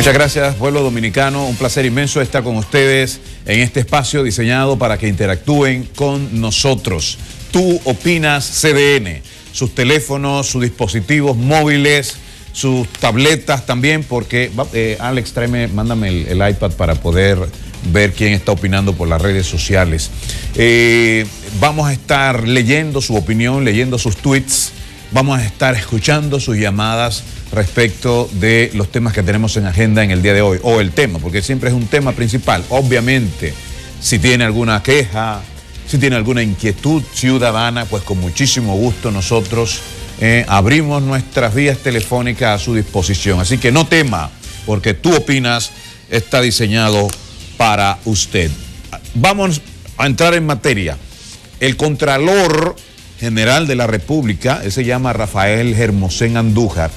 Muchas gracias, pueblo dominicano. Un placer inmenso estar con ustedes en este espacio diseñado para que interactúen con nosotros. Tú opinas CDN, sus teléfonos, sus dispositivos móviles, sus tabletas también, porque eh, Alex, tráeme, mándame el, iPad para poder ver quién está opinando por las redes sociales. Eh, vamos a estar leyendo su opinión, leyendo sus tweets, vamos a estar escuchando sus llamadas respecto de los temas que tenemos en agenda en el día de hoy, o el tema, porque siempre es un tema principal. Obviamente, si tiene alguna queja, si tiene alguna inquietud ciudadana, pues con muchísimo gusto nosotros eh, abrimos nuestras vías telefónicas a su disposición. Así que no tema, porque tú opinas está diseñado para usted. Vamos a entrar en materia. El Contralor General de la República, él se llama Rafael Hermosén Andújar,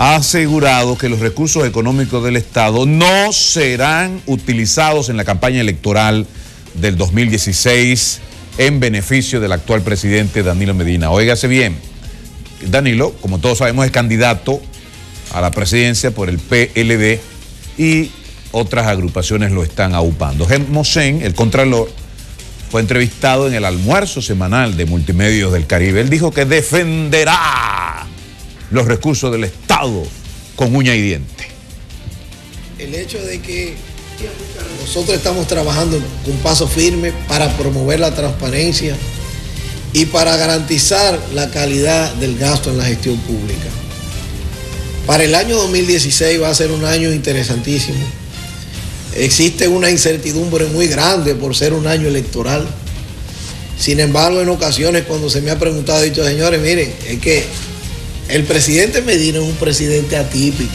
ha asegurado que los recursos económicos del Estado no serán utilizados en la campaña electoral del 2016 en beneficio del actual presidente Danilo Medina. Óigase bien, Danilo, como todos sabemos, es candidato a la presidencia por el PLD y otras agrupaciones lo están aupando. Mosén, el contralor, fue entrevistado en el almuerzo semanal de Multimedios del Caribe. Él dijo que defenderá los recursos del Estado con uña y diente. El hecho de que nosotros estamos trabajando con paso firme para promover la transparencia y para garantizar la calidad del gasto en la gestión pública. Para el año 2016 va a ser un año interesantísimo. Existe una incertidumbre muy grande por ser un año electoral. Sin embargo, en ocasiones cuando se me ha preguntado, he dicho, señores, miren, es que el presidente Medina es un presidente atípico.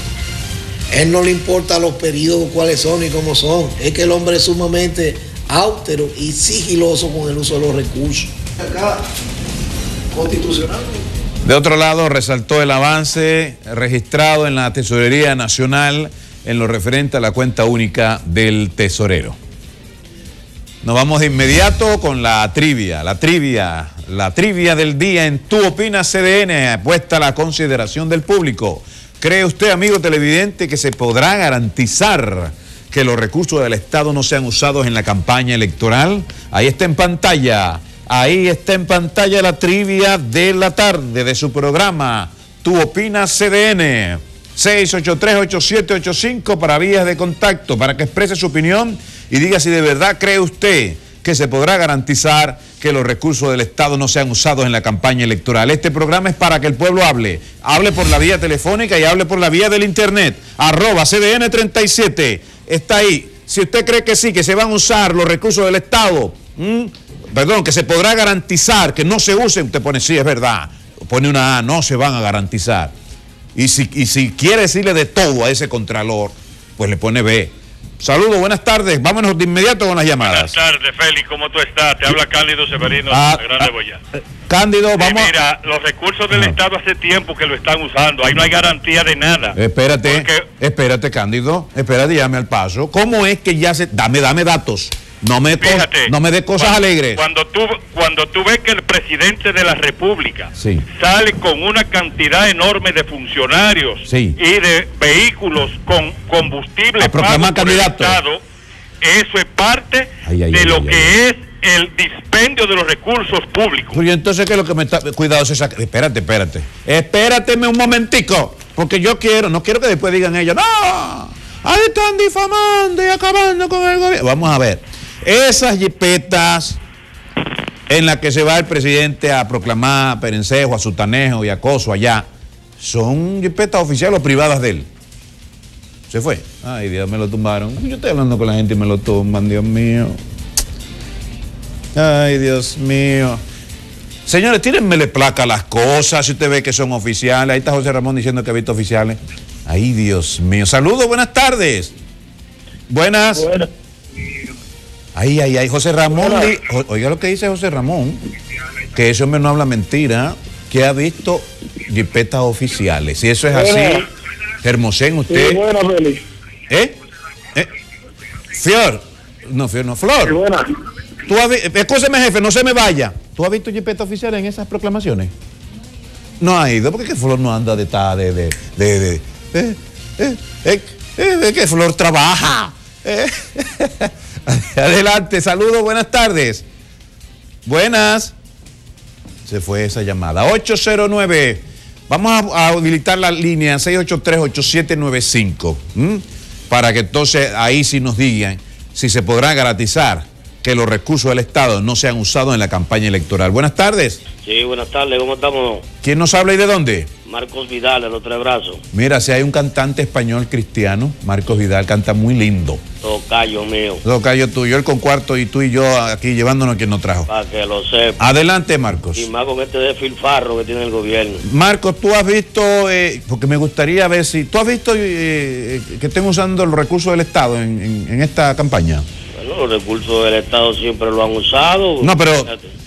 Él no le importa los periodos cuáles son y cómo son. Es que el hombre es sumamente austero y sigiloso con el uso de los recursos. Acá, constitucionalmente. De otro lado, resaltó el avance registrado en la Tesorería Nacional en lo referente a la cuenta única del tesorero. Nos vamos de inmediato con la trivia, la trivia, la trivia del día en Tu Opina CDN, puesta a la consideración del público. ¿Cree usted, amigo televidente, que se podrá garantizar que los recursos del Estado no sean usados en la campaña electoral? Ahí está en pantalla, ahí está en pantalla la trivia de la tarde de su programa Tu Opina CDN. 683-8785 para vías de contacto, para que exprese su opinión y diga si de verdad cree usted que se podrá garantizar que los recursos del Estado no sean usados en la campaña electoral. Este programa es para que el pueblo hable. Hable por la vía telefónica y hable por la vía del Internet. Arroba CDN37. Está ahí. Si usted cree que sí, que se van a usar los recursos del Estado, perdón, que se podrá garantizar que no se usen, usted pone sí, es verdad. Pone una A, no se van a garantizar. Y si, y si quiere decirle de todo a ese contralor, pues le pone B. Saludos, buenas tardes. Vámonos de inmediato con las llamadas. Buenas tardes, Félix. ¿Cómo tú estás? Te habla Cándido Severino ah, de la Grande ah, Boya. Eh, Cándido, vamos. mira, los recursos del Estado hace tiempo que lo están usando. Ahí no hay garantía de nada. Espérate, espérate, Cándido. Espérate, llame al paso. ¿Cómo es que ya se. Dame, dame datos. No me, no me dé cosas alegres. Cuando tú, cuando tú ves que el presidente de la República sale con una cantidad enorme de funcionarios y de vehículos con combustible para candidato. eso es parte de lo que es el dispendio de los recursos públicos. Y entonces, ¿qué es lo que me está.? Cuidado, César. Espérate, espérate. Espérateme un momentico. Porque yo quiero, no quiero que después digan ellos, ¡No! Ahí están difamando y acabando con el gobierno. Vamos a ver. Esas jipetas en las que se va el presidente a proclamar perencejo, a sutanejo y acoso allá, son jipetas oficiales o privadas de él. Se fue. Ay, Dios, me lo tumbaron. Yo estoy hablando con la gente y me lo tumban, Dios mío. Ay, Dios mío. Señores, tírenmele placa a las cosas si usted ve que son oficiales. Ahí está José Ramón diciendo que ha visto oficiales. Ay, Dios mío. Saludos, buenas tardes. Buenas. Ay, ay, ay, José Ramón, oiga lo que dice José Ramón, que ese hombre no habla mentira, que ha visto jipetas oficiales. Si eso es así, Hermosén, usted. Sí, buena, ¿Eh? ¿Eh? Fior. No, Fior, no, Flor. Sí, buena. ¿Tú has Escúcheme, jefe, no se me vaya. ¿Tú has visto jipetas oficiales en esas proclamaciones? No ha ido, porque Flor no anda de de, de, de, de, de eh, eh, Eh, que Flor trabaja. Adelante, saludos, buenas tardes. Buenas. Se fue esa llamada. 809. Vamos a, habilitar la línea 683-8795. Para que entonces ahí sí nos digan si se podrá garantizar que los recursos del Estado no sean usados en la campaña electoral. Buenas tardes. Sí, buenas tardes, ¿cómo estamos? ¿Quién nos habla y de dónde? Marcos Vidal, de los tres brazos. Mira, si hay un cantante español cristiano, Marcos Vidal, canta muy lindo. Tocayo mío. Tocayo tuyo, él con cuarto y tú y yo aquí llevándonos quien nos trajo. Para que lo sepa. Adelante, Marcos. Y más con este desfilfarro que tiene el gobierno. Marcos, tú has visto, eh, porque me gustaría ver si, ¿tú has visto eh, que estén usando los recursos del Estado en esta campaña? Los recursos del Estado siempre lo han usado. No, pero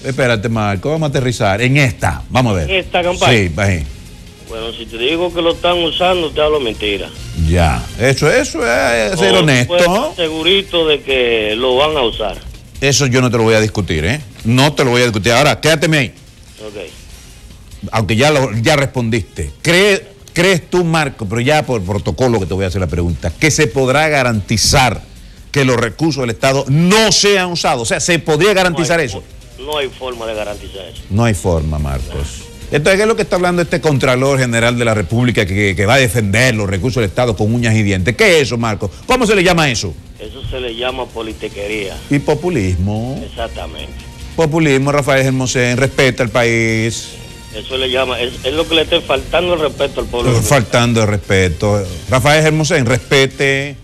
espérate, Marco, vamos a aterrizar. En esta, vamos a ver. En esta campaña. Sí, bají. Bueno, si te digo que lo están usando, te hablo mentira. Ya, eso, eso es ser honesto. Segurito de que lo van a usar. Eso yo no te lo voy a discutir, ¿eh? No te lo voy a discutir. Ahora, quédateme ahí. Ok. Aunque ya, lo, ya respondiste. ¿Crees, ¿Crees tú, Marco, pero ya por protocolo que te voy a hacer la pregunta, que se podrá garantizar que los recursos del Estado no sean usados. O sea, ¿se podría garantizar eso? No hay forma de garantizar eso. No hay forma, Marcos. Entonces, ¿qué es lo que está hablando este Contralor General de la República que, va a defender los recursos del Estado con uñas y dientes? ¿Qué es eso, Marcos? ¿Cómo se le llama eso? Eso se le llama politiquería. Y populismo. Exactamente. Populismo, Rafael Hermosén, respeta al país. Eso le llama, es, lo que le está faltando el respeto al pueblo. Faltando el respeto. Rafael Hermosén, respete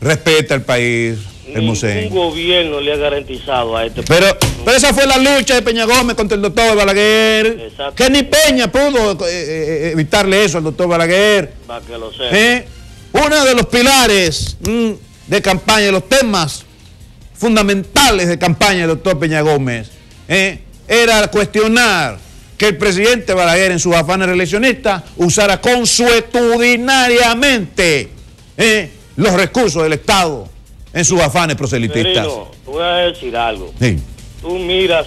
respeta el país, el museo. Un gobierno le ha garantizado a este pero, pero esa fue la lucha de Peña Gómez contra el doctor Balaguer. Que ni Peña pudo eh, eh, evitarle eso al doctor Balaguer. Para que lo sepa. ¿Eh? Uno de los pilares mm, de campaña, de los temas fundamentales de campaña del doctor Peña Gómez, era cuestionar que el presidente Balaguer en sus afanes reeleccionistas usara consuetudinariamente los recursos del Estado en sus afanes proselitistas. Pero, voy a decir algo. Tú miras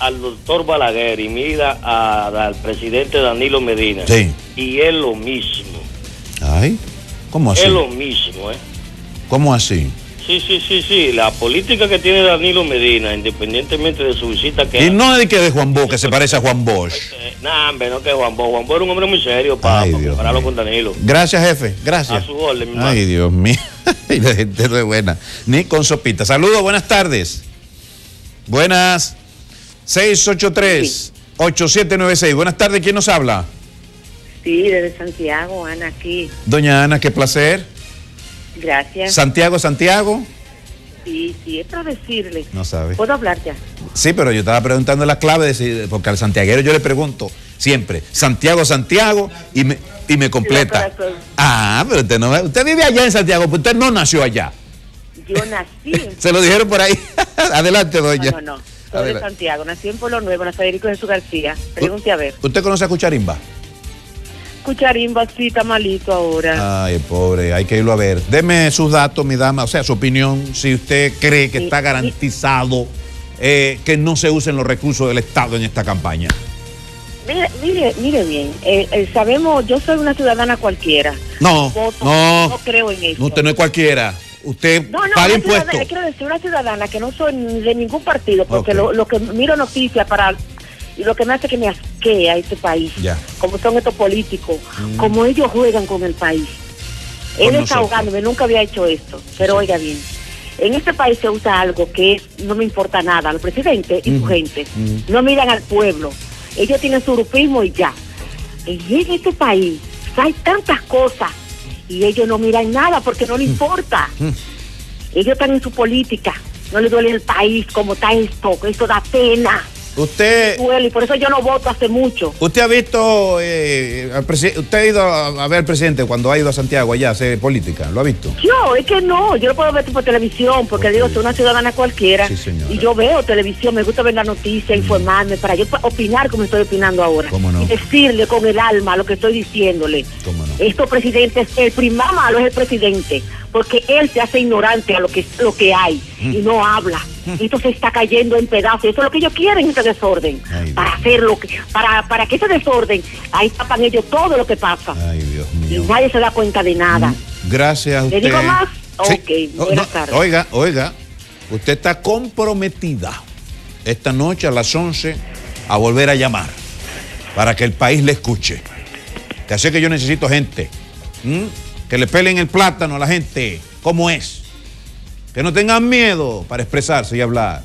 al doctor Balaguer y mira al presidente Danilo Medina. Sí. Y es lo mismo. Ay, ¿cómo así? Es lo mismo, ¿eh? ¿Cómo así? Sí, sí, sí, sí. La política que tiene Danilo Medina, independientemente de su visita que... Y no es que de Juan Bosch, que se parece a Juan Bosch. Eh, no, hombre, no que Juan Bosch. Juan Bosch era un hombre muy serio para, compararlo con Danilo. Gracias, jefe. Gracias. A su orden, mi Ay, Dios mío. la gente no es buena. Ni con sopita. Saludos, buenas tardes. Buenas. 683-8796. Buenas tardes, ¿quién nos habla? Sí, desde Santiago, Ana, aquí. Doña Ana, qué placer. Gracias. Santiago, Santiago. Sí, sí, es para decirle. No sabe. ¿Puedo hablar ya? Sí, pero yo estaba preguntando la clave, de, porque al santiaguero yo le pregunto siempre, Santiago, Santiago, y me, y me completa. Ah, pero usted no usted vive allá en Santiago, pero usted no nació allá. Yo nací. Se lo dijeron por ahí. Adelante, doña. No, no, no. Soy de Santiago, nací en Pueblo Nuevo, en Federico Jesús García. Pregunte a ver. ¿Usted conoce a Cucharimba? Cucharimba sí está malito ahora. Ay, pobre, hay que irlo a ver. Deme sus datos, mi dama, o sea, su opinión, si usted cree que está garantizado eh, que no se usen los recursos del Estado en esta campaña. Mire, mire, mire bien, eh, eh, sabemos, yo soy una ciudadana cualquiera. No, no, no creo en eso. Usted no es cualquiera. Usted no, no, paga impuestos. Quiero decir, una ciudadana que no soy de ningún partido, porque lo, lo, que miro noticias para y lo que me hace que me asquee a este país, como son estos políticos, mm. como ellos juegan con el país. Él desahogándome, nunca había hecho esto, pero oiga bien, en este país se usa algo que es, no me importa nada, al presidente y su mm. gente, mm. no miran al pueblo, ellos tienen su grupismo y ya. Y en este país hay tantas cosas y ellos no miran nada porque no les importa. Ellos están en su política, no les duele el país como está esto, esto da pena. Usted. y por eso yo no voto hace mucho. ¿Usted ha visto, eh, al usted ha ido a, ver al presidente cuando ha ido a Santiago allá a hacer política? ¿Lo ha visto? Yo, es que no, yo lo puedo ver por televisión, porque digo, soy una ciudadana cualquiera. y yo veo televisión, me gusta ver la noticia, mm. informarme, para yo opinar como estoy opinando ahora. ¿Cómo Y decirle con el alma lo que estoy diciéndole. ¿Cómo no? Estos presidentes, el primero malo es el presidente, porque él se hace ignorante a lo que, lo que hay mm. y no habla. Esto se está cayendo en pedazos. Eso es lo que ellos quieren, ese desorden. para hacer lo que, para, para que ese desorden, ahí tapan ellos todo lo que pasa. Ay, Dios mío. Y nadie se da cuenta de nada. Mm, gracias a usted. ¿Le digo más? Ok, oh, buenas tardes. Oiga, oiga, usted está comprometida esta noche a las 11 a volver a llamar para que el país le escuche. Que hace que yo necesito gente. Que le pelen el plátano a la gente, como es. Que no tengan miedo para expresarse y hablar.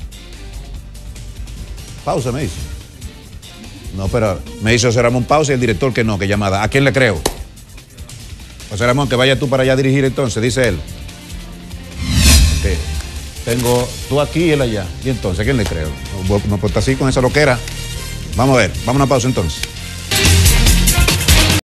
Pausa, me dice. No, pero me dice José Ramón pausa y el director que no, que llamada. ¿A quién le creo? José Ramón, que vaya tú para allá a dirigir entonces, dice él. Tengo tú aquí y él allá. ¿Y entonces a quién le creo? No, no pues así con esa loquera. Vamos a ver, vamos a una pausa entonces.